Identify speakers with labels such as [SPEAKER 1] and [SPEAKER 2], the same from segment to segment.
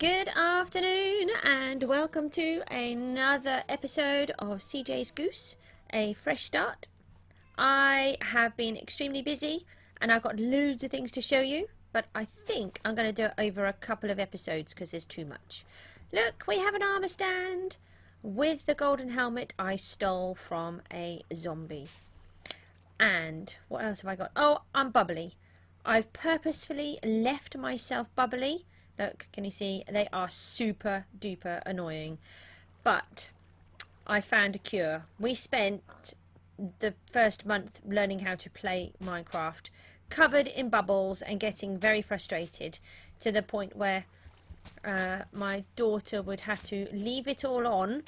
[SPEAKER 1] Good afternoon and welcome to another episode of CJ's Goose, a fresh start. I have been extremely busy and I've got loads of things to show you, but I think I'm going to do it over a couple of episodes because there's too much. Look, we have an armor stand with the golden helmet I stole from a zombie. And what else have I got? Oh, I'm bubbly. I've purposefully left myself bubbly Look, can you see? They are super duper annoying. But I found a cure. We spent the first month learning how to play Minecraft covered in bubbles and getting very frustrated to the point where uh, my daughter would have to leave it all on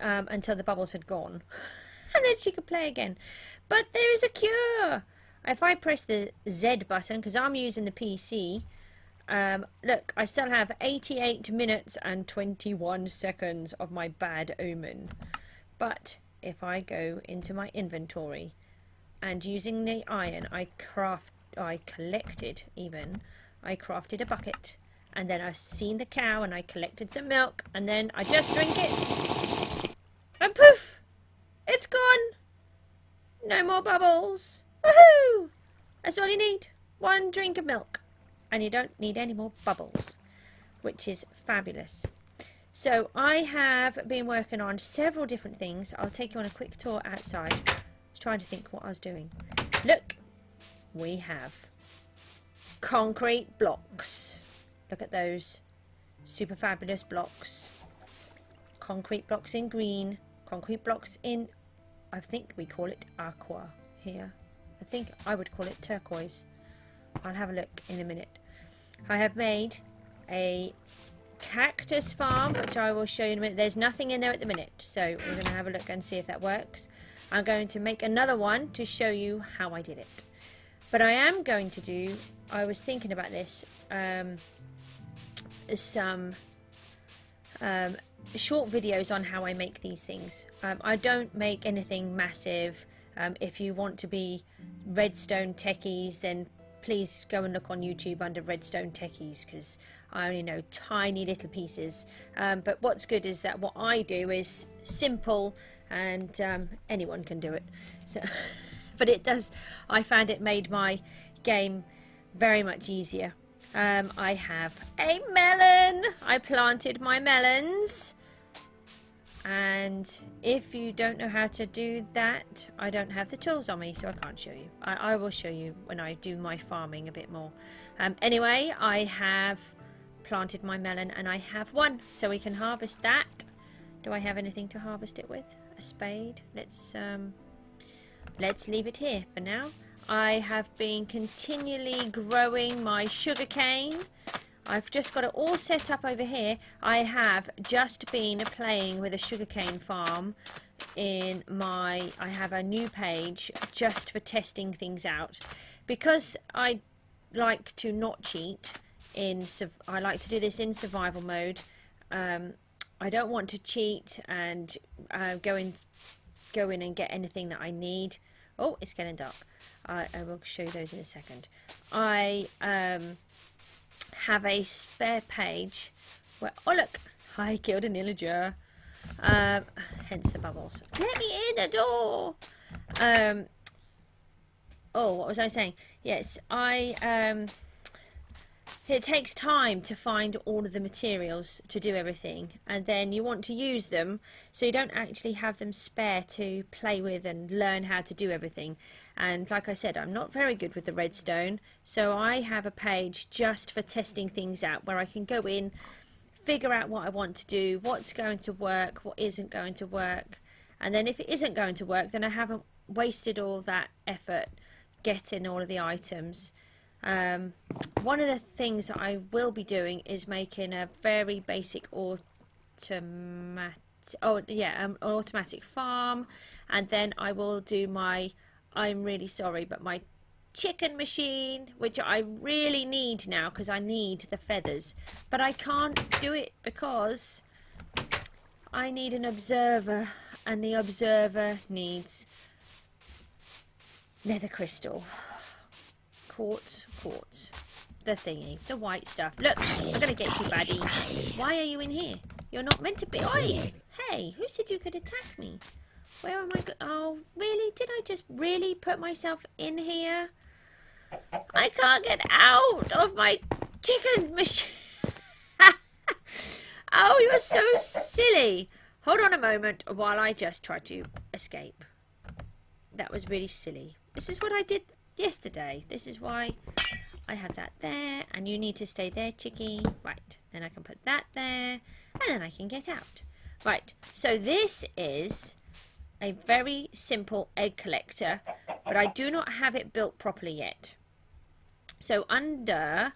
[SPEAKER 1] um, until the bubbles had gone. and then she could play again. But there is a cure. If I press the Z button, because I'm using the PC, um, look, I still have 88 minutes and 21 seconds of my bad omen. But if I go into my inventory and using the iron I craft, I collected even, I crafted a bucket and then I've seen the cow and I collected some milk and then I just drink it and poof, it's gone. No more bubbles. Woohoo! That's all you need. One drink of milk and you don't need any more bubbles which is fabulous. So I have been working on several different things. I'll take you on a quick tour outside was trying to think what I was doing. Look we have concrete blocks. Look at those super fabulous blocks. Concrete blocks in green concrete blocks in I think we call it aqua here. I think I would call it turquoise I'll have a look in a minute. I have made a cactus farm, which I will show you in a minute. There's nothing in there at the minute, so we're going to have a look and see if that works. I'm going to make another one to show you how I did it. But I am going to do, I was thinking about this, um, some um, short videos on how I make these things. Um, I don't make anything massive. Um, if you want to be redstone techies, then please go and look on YouTube under Redstone Techies because I only know tiny little pieces. Um, but what's good is that what I do is simple and um, anyone can do it. So, but it does. I found it made my game very much easier. Um, I have a melon. I planted my melons and if you don't know how to do that I don't have the tools on me so I can't show you. I, I will show you when I do my farming a bit more. Um, anyway I have planted my melon and I have one so we can harvest that. Do I have anything to harvest it with? A spade? Let's um, let's leave it here for now. I have been continually growing my sugarcane I've just got it all set up over here. I have just been playing with a sugarcane farm in my, I have a new page just for testing things out. Because I like to not cheat in, I like to do this in survival mode. Um, I don't want to cheat and uh, go in, go in and get anything that I need. Oh, it's getting dark. I will show you those in a second. I um, have a spare page where, oh look, I killed an illager. Um, hence the bubbles. Let me in the door. Um, oh, what was I saying? Yes, I, um, it takes time to find all of the materials to do everything and then you want to use them so you don't actually have them spare to play with and learn how to do everything. And like I said I'm not very good with the redstone so I have a page just for testing things out where I can go in figure out what I want to do what's going to work what isn't going to work. And then if it isn't going to work then I haven't wasted all that effort getting all of the items um, one of the things that I will be doing is making a very basic automatic, oh yeah, um, automatic farm, and then I will do my, I'm really sorry, but my chicken machine, which I really need now because I need the feathers, but I can't do it because I need an observer, and the observer needs nether crystal quartz, quartz. the thingy, the white stuff. Look, I'm to get you, buddy. Why are you in here? You're not meant to be. Oi! Hey, who said you could attack me? Where am I go- Oh, really? Did I just really put myself in here? I can't get out of my chicken machine. oh, you're so silly. Hold on a moment while I just try to escape. That was really silly. This is what I did yesterday. This is why I have that there. And you need to stay there, chickie. Right. Then I can put that there. And then I can get out. Right. So this is a very simple egg collector. But I do not have it built properly yet. So under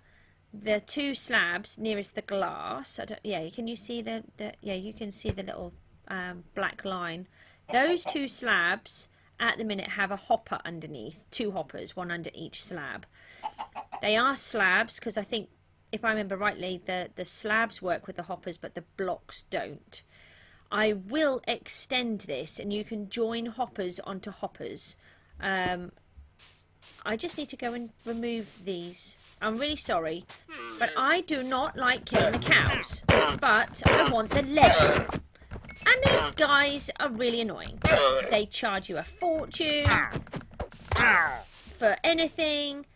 [SPEAKER 1] the two slabs nearest the glass, yeah, can you see the, the, yeah, you can see the little um, black line. Those two slabs at the minute have a hopper underneath, two hoppers, one under each slab. They are slabs because I think, if I remember rightly, the, the slabs work with the hoppers but the blocks don't. I will extend this and you can join hoppers onto hoppers. Um, I just need to go and remove these. I'm really sorry, but I do not like killing the cows. But I want the leather. And these guys are really annoying. They charge you a fortune for anything,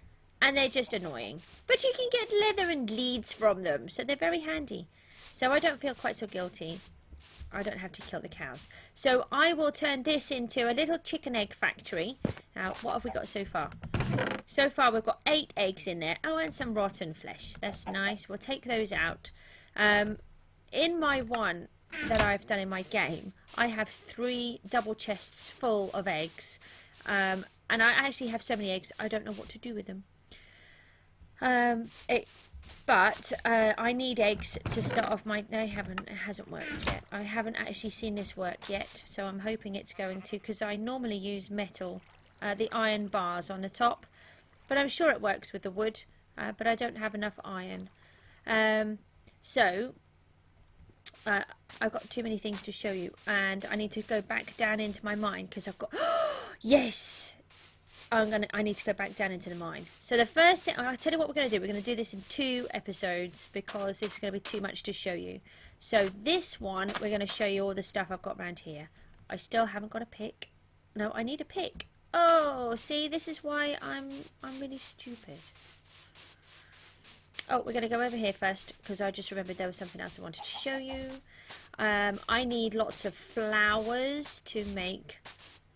[SPEAKER 1] and they're just annoying. But you can get leather and leads from them, so they're very handy. So I don't feel quite so guilty. I don't have to kill the cows. So I will turn this into a little chicken egg factory. Now, what have we got so far? So far, we've got eight eggs in there. Oh, and some rotten flesh. That's nice. We'll take those out. Um, in my one that I've done in my game, I have three double chests full of eggs. Um, and I actually have so many eggs, I don't know what to do with them. Um, it, but uh, I need eggs to start off my... No, I haven't. It hasn't worked yet. I haven't actually seen this work yet, so I'm hoping it's going to, because I normally use metal, uh, the iron bars on the top. But I'm sure it works with the wood, uh, but I don't have enough iron. Um, so, uh, I've got too many things to show you, and I need to go back down into my mine, because I've got... yes! I'm gonna I need to go back down into the mine. So the first thing I'll tell you what we're gonna do. We're gonna do this in two episodes because this is gonna be too much to show you. So this one we're gonna show you all the stuff I've got around here. I still haven't got a pick. No, I need a pick. Oh, see, this is why I'm I'm really stupid. Oh, we're gonna go over here first because I just remembered there was something else I wanted to show you. Um, I need lots of flowers to make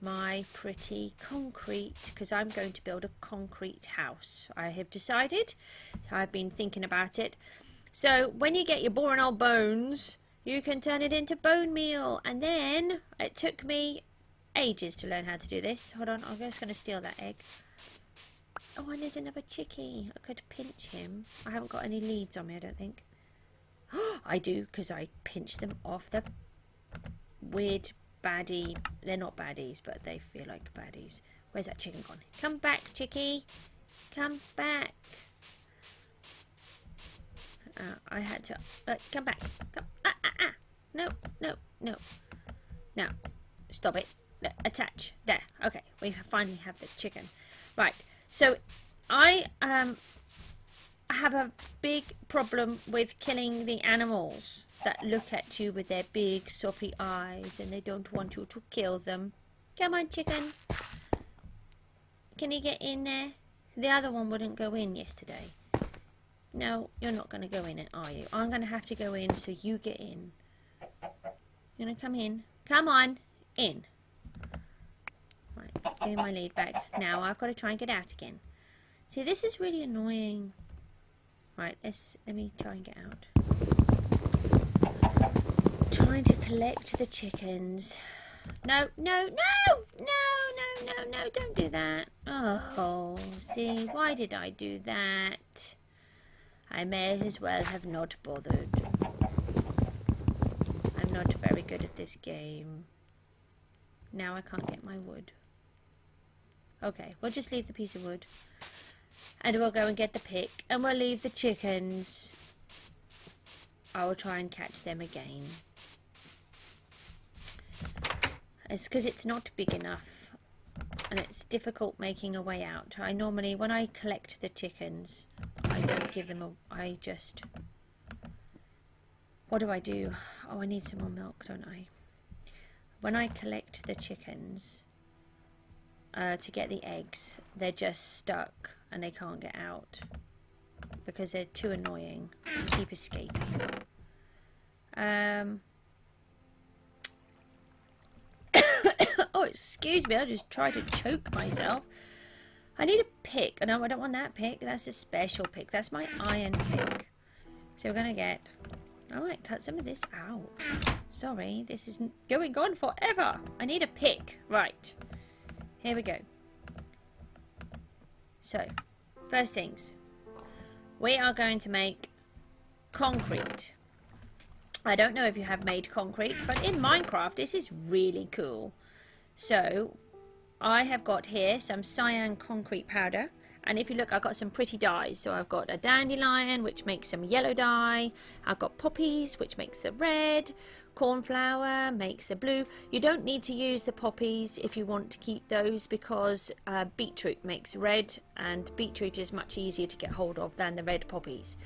[SPEAKER 1] my pretty concrete because I'm going to build a concrete house. I have decided. I've been thinking about it. So when you get your boring old bones, you can turn it into bone meal. And then it took me ages to learn how to do this. Hold on, I'm just going to steal that egg. Oh, and there's another chickie. I could pinch him. I haven't got any leads on me, I don't think. I do, because I pinch them off the weird baddie. They're not baddies, but they feel like baddies. Where's that chicken gone? Come back, chickie. Come back. Uh, I had to... Uh, come back. Come. Ah, ah, ah. No, no, no. Now, stop it. Attach. There. Okay, we finally have the chicken. Right, so I um have a big problem with killing the animals that look at you with their big soppy eyes and they don't want you to kill them. Come on, chicken. Can you get in there? The other one wouldn't go in yesterday. No, you're not going to go in it, are you? I'm going to have to go in so you get in. You're going to come in. Come on. In. Right, my lead back. Now I've got to try and get out again. See, this is really annoying. Right, let's, let me try and get out trying to collect the chickens. No, no, no, no, no, no, no, don't do that. Oh, see, why did I do that? I may as well have not bothered. I'm not very good at this game. Now I can't get my wood. Okay, we'll just leave the piece of wood. And we'll go and get the pick. And we'll leave the chickens. I will try and catch them again. It's because it's not big enough and it's difficult making a way out. I normally, when I collect the chickens, I don't give them a... I just... What do I do? Oh, I need some more milk, don't I? When I collect the chickens uh, to get the eggs, they're just stuck and they can't get out because they're too annoying keep escaping. Um... oh, excuse me, I just tried to choke myself. I need a pick. No, I don't want that pick. That's a special pick. That's my iron pick. So we're going to get... I might cut some of this out. Sorry, this is going on forever. I need a pick. Right. Here we go. So, first things. We are going to make concrete. I don't know if you have made concrete, but in Minecraft, this is really cool. So, I have got here some cyan concrete powder. And if you look, I've got some pretty dyes. So I've got a dandelion, which makes some yellow dye. I've got poppies, which makes a red. Cornflower makes the blue. You don't need to use the poppies if you want to keep those because uh, beetroot makes red. And beetroot is much easier to get hold of than the red poppies.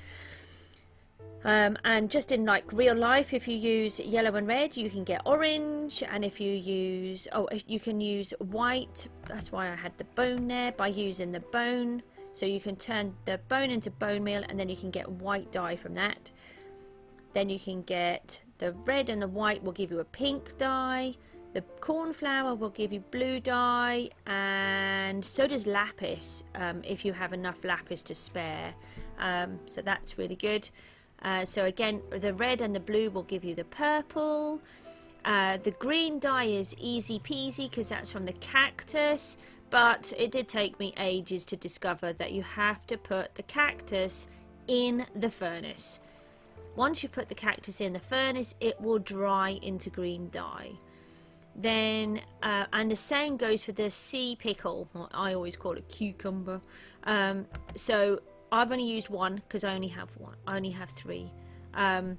[SPEAKER 1] Um, and just in like real life, if you use yellow and red, you can get orange. And if you use, oh, you can use white. That's why I had the bone there by using the bone. So you can turn the bone into bone meal and then you can get white dye from that. Then you can get the red and the white will give you a pink dye. The cornflower will give you blue dye and so does lapis um, if you have enough lapis to spare. Um, so that's really good. Uh, so again, the red and the blue will give you the purple. Uh, the green dye is easy peasy because that's from the cactus. But it did take me ages to discover that you have to put the cactus in the furnace. Once you put the cactus in the furnace, it will dry into green dye. Then, uh, and the same goes for the sea pickle. I always call it cucumber. Um, so I've only used one because I only have one. I only have three. Um,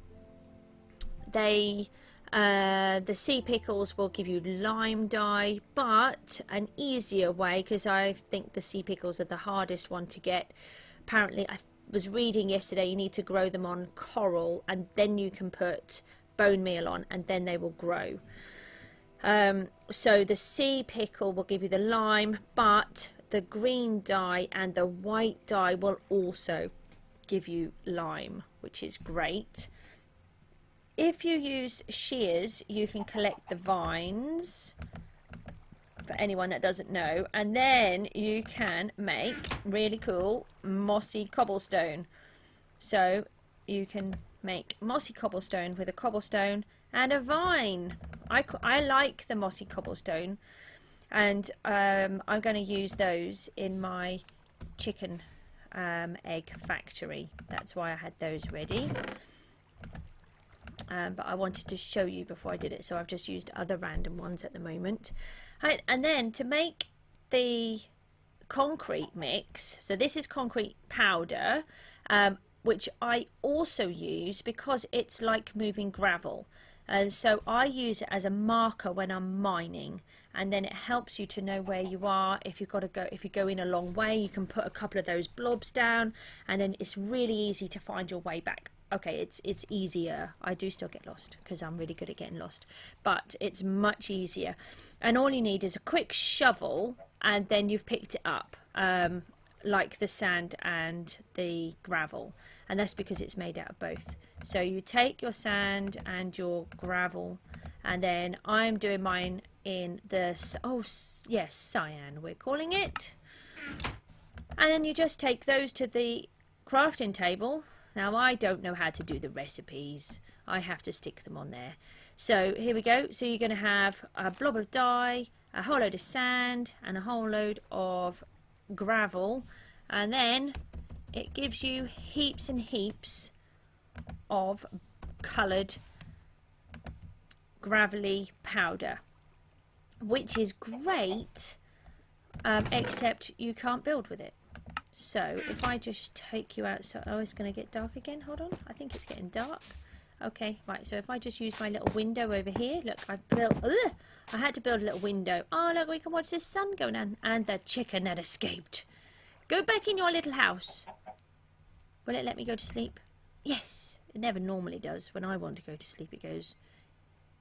[SPEAKER 1] they uh, the sea pickles will give you lime dye, but an easier way because I think the sea pickles are the hardest one to get. Apparently, I was reading yesterday you need to grow them on coral and then you can put bone meal on and then they will grow. Um, so the sea pickle will give you the lime, but the green dye and the white dye will also give you lime, which is great. If you use shears, you can collect the vines, for anyone that doesn't know, and then you can make really cool mossy cobblestone. So you can make mossy cobblestone with a cobblestone and a vine. I, I like the mossy cobblestone. And um, I'm going to use those in my chicken um, egg factory. That's why I had those ready. Um, but I wanted to show you before I did it so I've just used other random ones at the moment and then to make the concrete mix so this is concrete powder um, which I also use because it's like moving gravel. And so I use it as a marker when I'm mining and then it helps you to know where you are. If you've got to go if you go in a long way you can put a couple of those blobs down and then it's really easy to find your way back okay it's it's easier. I do still get lost because I'm really good at getting lost but it's much easier. And all you need is a quick shovel and then you've picked it up um, like the sand and the gravel. And that's because it's made out of both. So you take your sand and your gravel and then I'm doing mine in the oh yes cyan we're calling it. And then you just take those to the crafting table now I don't know how to do the recipes. I have to stick them on there. So here we go. So you're going to have a blob of dye a whole load of sand and a whole load of gravel. And then it gives you heaps and heaps of coloured gravelly powder which is great um, except you can't build with it so if I just take you out so oh it's going to get dark again hold on I think it's getting dark okay right so if I just use my little window over here look I've built ugh, I had to build a little window oh look we can watch the sun go down and the chicken that escaped go back in your little house Will it let me go to sleep? Yes. It never normally does. When I want to go to sleep, it goes,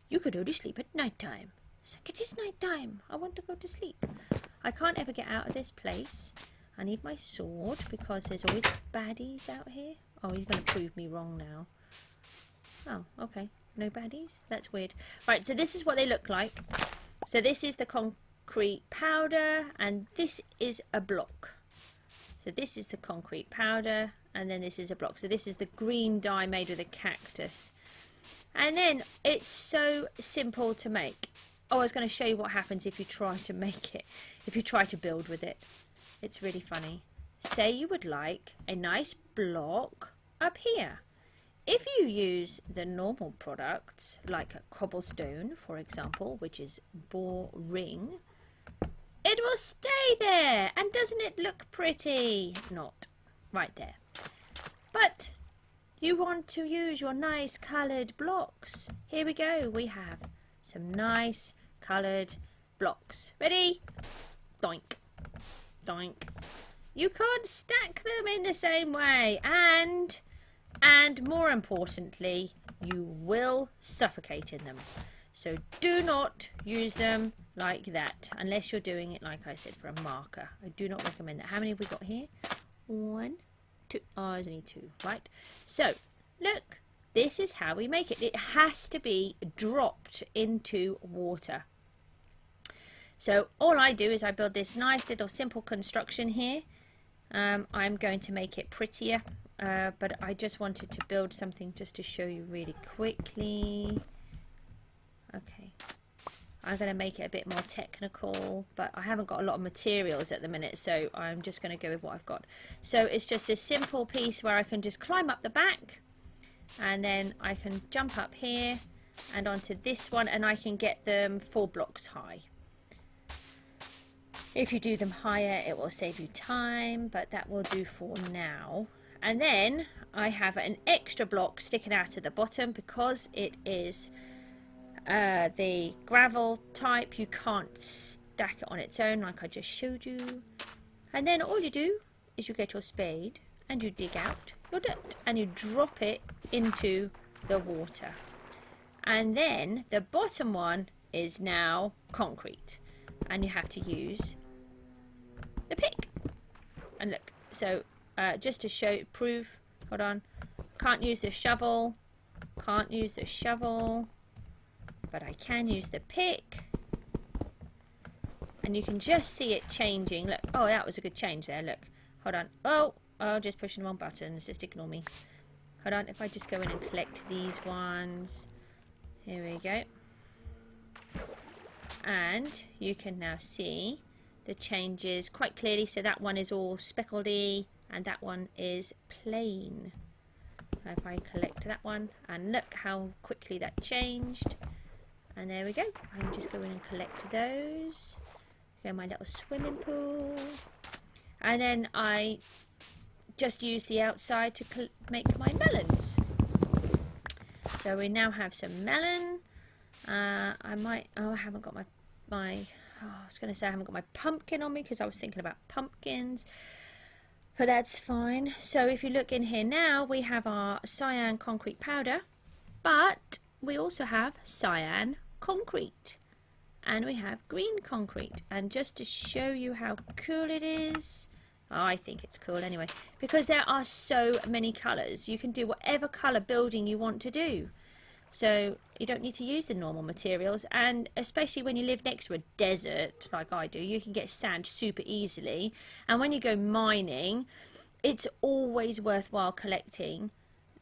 [SPEAKER 1] You could only sleep at night time. It's like, It is night time. I want to go to sleep. I can't ever get out of this place. I need my sword because there's always baddies out here. Oh, you're going to prove me wrong now. Oh, okay. No baddies? That's weird. Right, so this is what they look like. So this is the concrete powder and this is a block. So this is the concrete powder and then this is a block. So this is the green dye made with a cactus. And then it's so simple to make. Oh, I was going to show you what happens if you try to make it, if you try to build with it. It's really funny. Say you would like a nice block up here. If you use the normal products, like a cobblestone, for example, which is boring, it will stay there. And doesn't it look pretty? Not. Right there. But you want to use your nice coloured blocks. Here we go. We have some nice coloured blocks. Ready? Doink. Doink. You can't stack them in the same way. And and more importantly, you will suffocate in them. So do not use them like that, unless you're doing it, like I said, for a marker. I do not recommend that. How many have we got here? One, two, oh, there's only two, right? So, look, this is how we make it. It has to be dropped into water. So all I do is I build this nice little simple construction here. Um, I'm going to make it prettier uh, but I just wanted to build something just to show you really quickly. Okay. I'm going to make it a bit more technical, but I haven't got a lot of materials at the minute, so I'm just going to go with what I've got. So it's just a simple piece where I can just climb up the back, and then I can jump up here and onto this one, and I can get them four blocks high. If you do them higher, it will save you time, but that will do for now. And then I have an extra block sticking out at the bottom because it is uh, the gravel type. You can't stack it on its own like I just showed you. And then all you do is you get your spade and you dig out your dirt and you drop it into the water. And then the bottom one is now concrete and you have to use the pick. And look, so uh, just to show, prove, hold on, can't use the shovel, can't use the shovel, but I can use the pick. And you can just see it changing. Look, oh, that was a good change there, look. Hold on. Oh, oh, just pushing the wrong buttons. Just ignore me. Hold on, if I just go in and collect these ones. Here we go. And you can now see the changes quite clearly. So that one is all speckledy and that one is plain. If I collect that one and look how quickly that changed. And there we go. I'm just going and collect those. Go my little swimming pool. And then I just use the outside to make my melons. So we now have some melon. Uh, I might oh I haven't got my my oh, I was going to say I haven't got my pumpkin on me because I was thinking about pumpkins but that's fine. So if you look in here now, we have our cyan concrete powder, but we also have cyan concrete and we have green concrete. And just to show you how cool it is, I think it's cool anyway, because there are so many colours. You can do whatever colour building you want to do. So you don't need to use the normal materials and especially when you live next to a desert like I do, you can get sand super easily. And when you go mining, it's always worthwhile collecting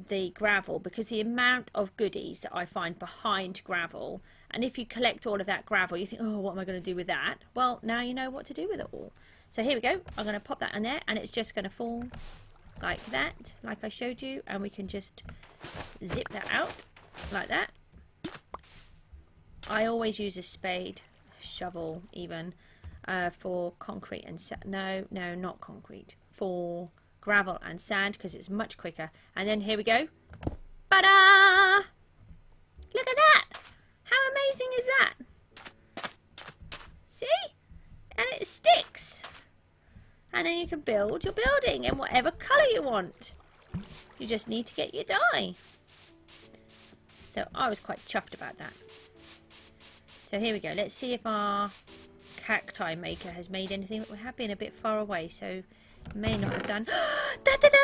[SPEAKER 1] the gravel because the amount of goodies that I find behind gravel and if you collect all of that gravel you think oh what am I going to do with that? Well now you know what to do with it all. So here we go. I'm going to pop that in there and it's just going to fall like that like I showed you and we can just zip that out like that. I always use a spade, shovel even, uh, for concrete and. No, no, not concrete. For gravel and sand because it's much quicker. And then here we go. Ba-da! Look at that! How amazing is that? See? And it sticks. And then you can build your building in whatever colour you want. You just need to get your dye. So I was quite chuffed about that. So here we go. Let's see if our cacti maker has made anything. We have been a bit far away, so may not have done. da da da!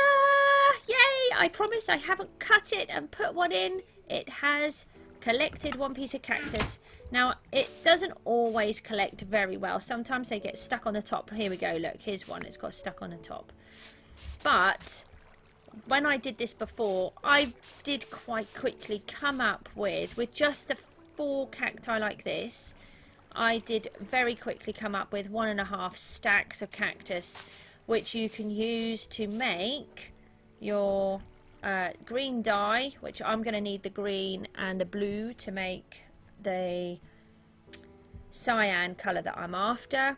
[SPEAKER 1] Yay! I promise I haven't cut it and put one in. It has collected one piece of cactus. Now, it doesn't always collect very well. Sometimes they get stuck on the top. Here we go. Look, here's one. It's got stuck on the top. But when I did this before, I did quite quickly come up with, with just the four cacti like this, I did very quickly come up with one and a half stacks of cactus, which you can use to make your uh, green dye, which I'm going to need the green and the blue to make the cyan colour that I'm after.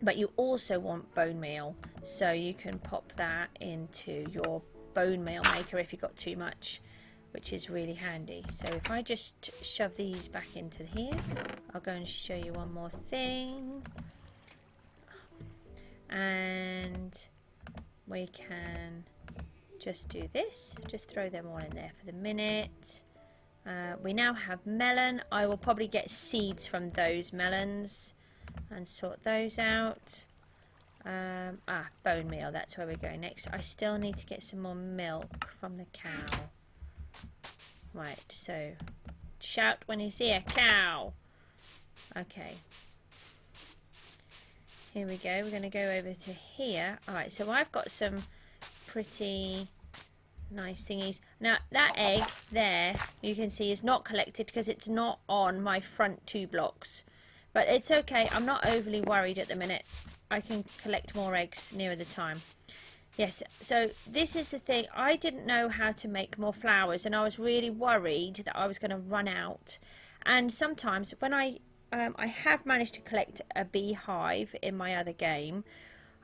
[SPEAKER 1] But you also want bone meal, so you can pop that into your bone meal maker if you've got too much, which is really handy. So if I just shove these back into here, I'll go and show you one more thing. And we can just do this, just throw them all in there for the minute. Uh, we now have melon. I will probably get seeds from those melons and sort those out. Um, ah, bone meal, that's where we're going next. I still need to get some more milk from the cow. Right, so shout when you see a cow. Okay. Here we go. We're going to go over to here. Alright, so I've got some pretty nice thingies. Now, that egg there, you can see, is not collected because it's not on my front two blocks. But it's okay. I'm not overly worried at the minute. I can collect more eggs nearer the time. Yes, so this is the thing. I didn't know how to make more flowers and I was really worried that I was going to run out. And sometimes when I um, I have managed to collect a beehive in my other game.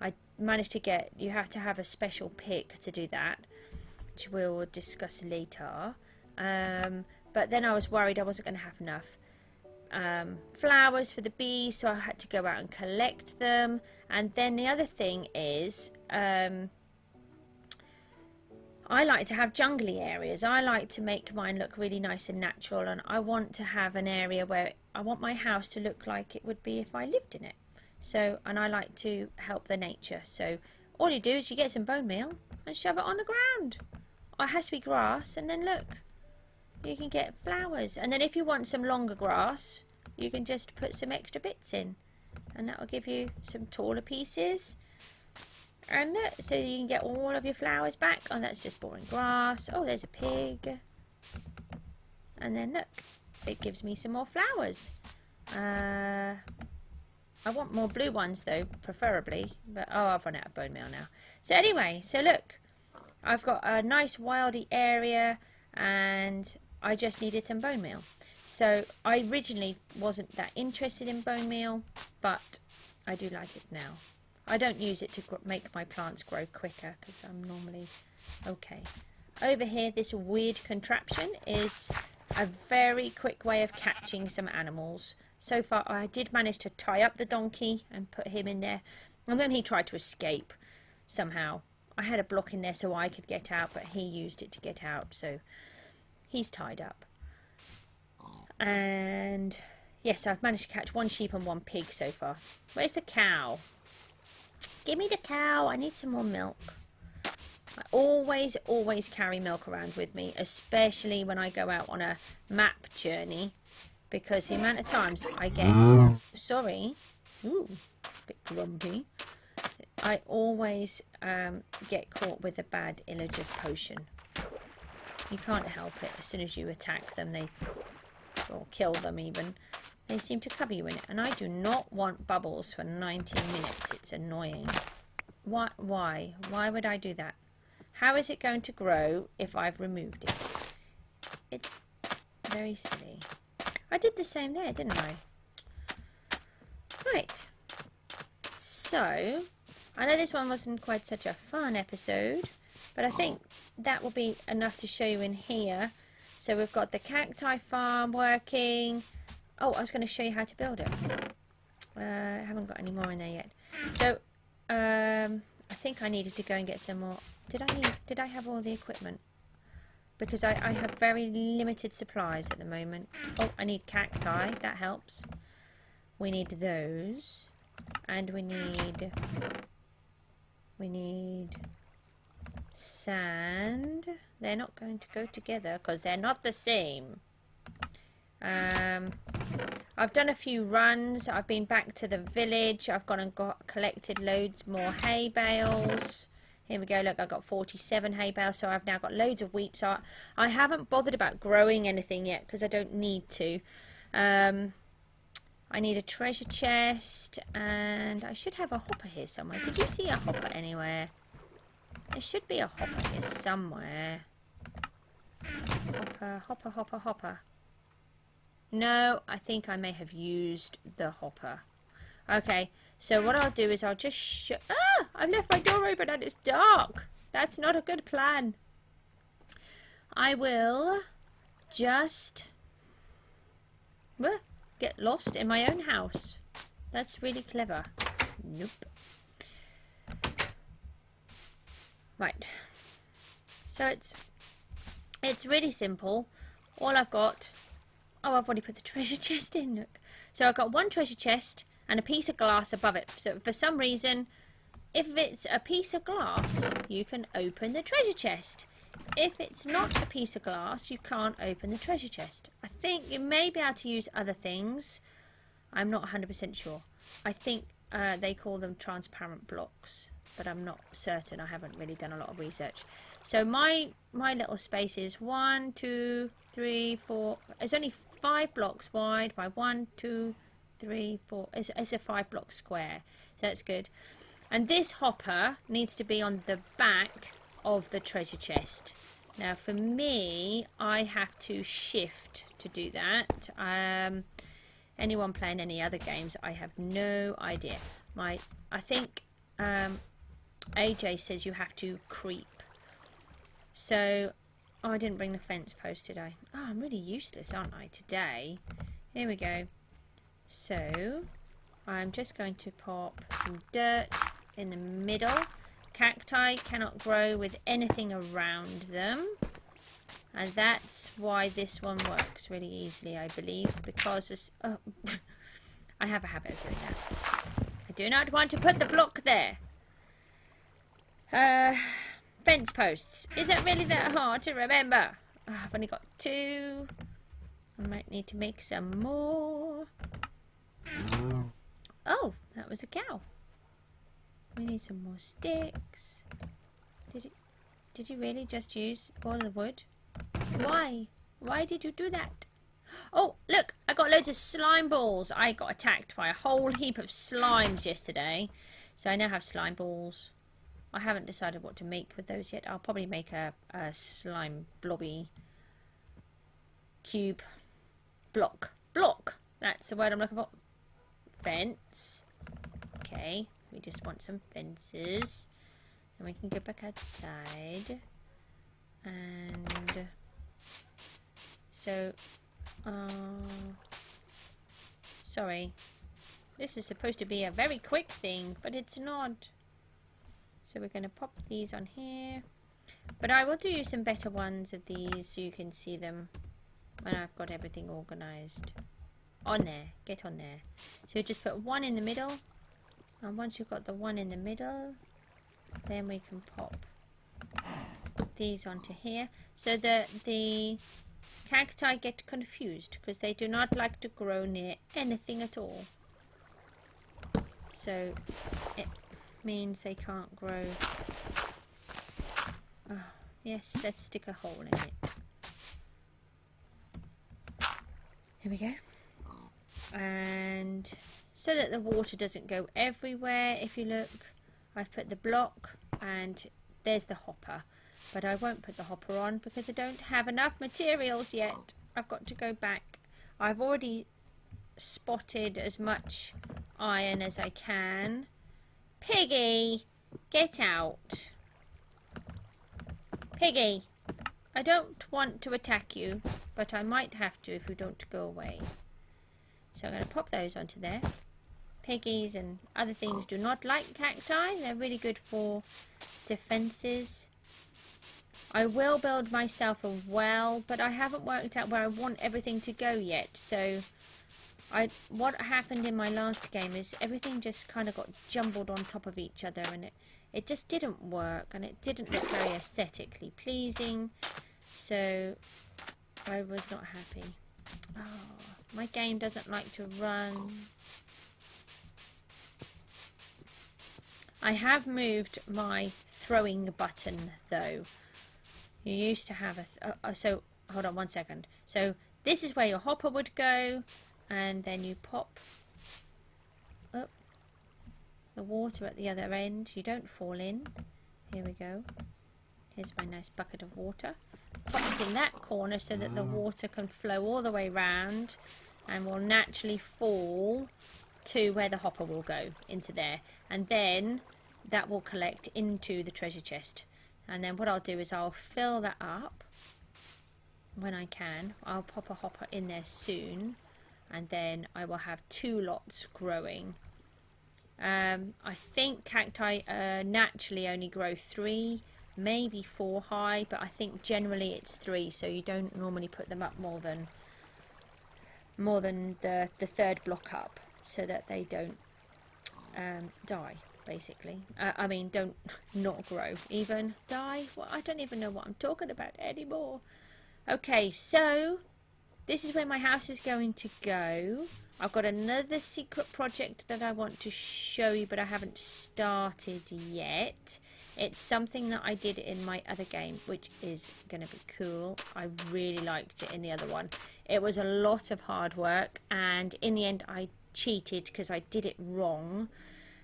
[SPEAKER 1] I managed to get, you have to have a special pick to do that, which we'll discuss later. Um, but then I was worried I wasn't going to have enough um, flowers for the bees, so I had to go out and collect them. And then the other thing is, um, I like to have jungly areas. I like to make mine look really nice and natural, and I want to have an area where I want my house to look like it would be if I lived in it. So, and I like to help the nature. So, all you do is you get some bone meal and shove it on the ground. It has to be grass, and then look, you can get flowers. And then if you want some longer grass, you can just put some extra bits in. And that will give you some taller pieces. And look, so you can get all of your flowers back. Oh, that's just boring grass. Oh, there's a pig. And then look, it gives me some more flowers. Uh, I want more blue ones though, preferably. But, oh, I've run out of bone meal now. So anyway, so look. I've got a nice wildy area and I just needed some bone meal. So I originally wasn't that interested in bone meal, but I do like it now. I don't use it to make my plants grow quicker because I'm normally okay. Over here, this weird contraption is a very quick way of catching some animals. So far, I did manage to tie up the donkey and put him in there. And then he tried to escape somehow. I had a block in there so I could get out, but he used it to get out. So he's tied up. And yes, I've managed to catch one sheep and one pig so far. Where's the cow? Give me the cow. I need some more milk. I always, always carry milk around with me, especially when I go out on a map journey, because the amount of times I get... Sorry. Ooh, bit grumpy. I always um, get caught with a bad Illager potion. You can't help it. As soon as you attack them, they or kill them even, they seem to cover you in it. And I do not want bubbles for 90 minutes. It's annoying. Why? Why? Why would I do that? How is it going to grow if I've removed it? It's very silly. I did the same there, didn't I? Right. So, I know this one wasn't quite such a fun episode, but I think that will be enough to show you in here so we've got the cacti farm working. Oh, I was going to show you how to build it. Uh, I haven't got any more in there yet. So, um, I think I needed to go and get some more. Did I need, did I have all the equipment? Because I, I have very limited supplies at the moment. Oh, I need cacti. That helps. We need those. And we need... We need sand. They're not going to go together because they're not the same. Um, I've done a few runs. I've been back to the village. I've gone and got collected loads more hay bales. Here we go. Look, I've got 47 hay bales, so I've now got loads of wheat. So I, I haven't bothered about growing anything yet because I don't need to. Um, I need a treasure chest, and I should have a hopper here somewhere. Did you see a hopper anywhere? There should be a hopper here somewhere. Hopper, hopper, hopper, hopper. No, I think I may have used the hopper. Okay, so what I'll do is I'll just Ah! I've left my door open and it's dark. That's not a good plan. I will just get lost in my own house. That's really clever. Nope. Right. So it's it's really simple. All I've got Oh, I've already put the treasure chest in, look. So I've got one treasure chest and a piece of glass above it. So for some reason, if it's a piece of glass, you can open the treasure chest. If it's not a piece of glass, you can't open the treasure chest. I think you may be able to use other things. I'm not 100% sure. I think uh, they call them transparent blocks, but I'm not certain. I haven't really done a lot of research. So my my little space is one, two, three, four. It's only five blocks wide by one, two, three, four. It's, it's a five block square, so that's good. And this hopper needs to be on the back of the treasure chest. Now for me, I have to shift to do that. Um, anyone playing any other games, I have no idea. My, I think um, AJ says you have to creep. So Oh, I didn't bring the fence post, did I? Oh, I'm really useless, aren't I, today? Here we go. So, I'm just going to pop some dirt in the middle. Cacti cannot grow with anything around them. And that's why this one works really easily, I believe, because oh, I have a habit of doing that. I do not want to put the block there. Uh, Fence posts. Is it really that hard to remember? Oh, I've only got two. I might need to make some more. Oh, that was a cow. We need some more sticks. Did you, did you really just use all the wood? Why? Why did you do that? Oh, look, I got loads of slime balls. I got attacked by a whole heap of slimes yesterday. So I now have slime balls. I haven't decided what to make with those yet. I'll probably make a, a slime blobby cube block. Block! That's the word I'm looking for. Fence. Okay, we just want some fences. And we can go back outside. And so, uh, sorry. This is supposed to be a very quick thing, but it's not. So we're going to pop these on here. But I will do some better ones of these so you can see them when I've got everything organised. On there. Get on there. So just put one in the middle. And once you've got the one in the middle, then we can pop these onto here. So that the cacti get confused because they do not like to grow near anything at all. So it means they can't grow. Oh, yes, let's stick a hole in it. Here we go. And so that the water doesn't go everywhere, if you look, I've put the block and there's the hopper. But I won't put the hopper on because I don't have enough materials yet. I've got to go back. I've already spotted as much iron as I can Piggy, get out. Piggy, I don't want to attack you, but I might have to if you don't go away. So I'm going to pop those onto there. piggies and other things do not like cacti. They're really good for defences. I will build myself a well, but I haven't worked out where I want everything to go yet. So, I what happened in my last game is everything just kind of got jumbled on top of each other, and it it just didn't work, and it didn't look very aesthetically pleasing. So, I was not happy. Oh, my game doesn't like to run. I have moved my throwing button though you used to have a... Uh, uh, so, hold on one second. So, this is where your hopper would go. And then you pop up the water at the other end. You don't fall in. Here we go. Here's my nice bucket of water. Pop it in that corner so that the mm. water can flow all the way round and will naturally fall to where the hopper will go, into there. And then that will collect into the treasure chest and then what I'll do is I'll fill that up when I can I'll pop a hopper in there soon and then I will have two lots growing um, I think cacti uh, naturally only grow three maybe four high but I think generally it's three so you don't normally put them up more than more than the, the third block up so that they don't um, die basically. Uh, I mean, don't not grow, even die. Well, I don't even know what I'm talking about anymore. Okay, so this is where my house is going to go. I've got another secret project that I want to show you, but I haven't started yet. It's something that I did in my other game, which is going to be cool. I really liked it in the other one. It was a lot of hard work, and in the end I cheated because I did it wrong.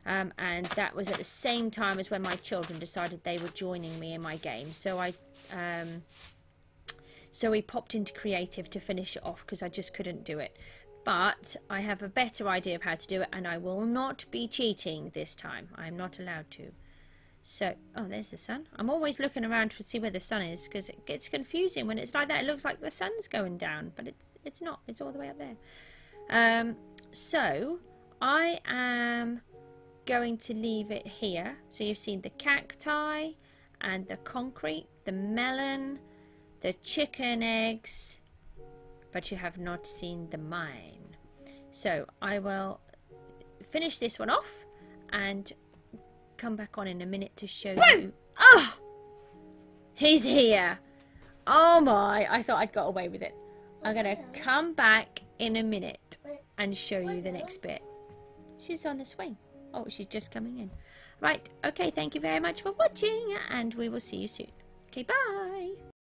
[SPEAKER 1] Um, and that was at the same time as when my children decided they were joining me in my game. So I, um, so we popped into creative to finish it off because I just couldn't do it. But I have a better idea of how to do it, and I will not be cheating this time. I am not allowed to. So, oh, there's the sun. I'm always looking around to see where the sun is because it gets confusing when it's like that. It looks like the sun's going down, but it's it's not. It's all the way up there. Um, so I am going to leave it here. So you've seen the cacti and the concrete, the melon, the chicken eggs, but you have not seen the mine. So I will finish this one off and come back on in a minute to show you. Oh! He's here. Oh my, I thought I'd got away with it. I'm going to come back in a minute and show you the next bit. She's on the swing. Oh, she's just coming in. Right, okay, thank you very much for watching, and we will see you soon. Okay, bye!